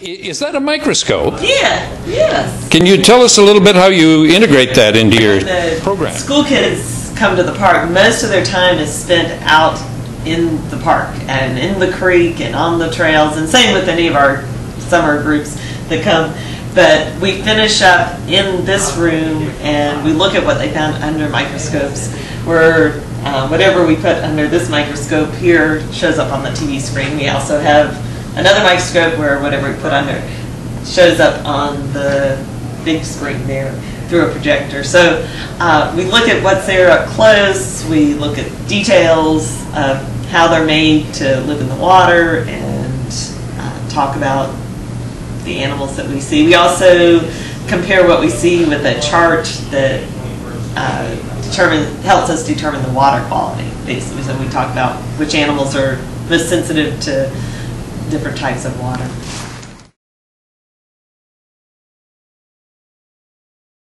Is that a microscope? Yeah, yes. Can you tell us a little bit how you integrate that into your The program? school kids come to the park. Most of their time is spent out in the park and in the creek and on the trails, and same with any of our summer groups that come. But we finish up in this room and we look at what they found under microscopes. Where uh, whatever we put under this microscope here shows up on the TV screen. We also have another microscope where whatever we put under shows up on the big screen there through a projector. So uh, we look at what's there up close, we look at details of how they're made to live in the water, and uh, talk about the animals that we see. We also compare what we see with a chart that uh, determine, helps us determine the water quality, basically. So we talk about which animals are most sensitive to different types of water.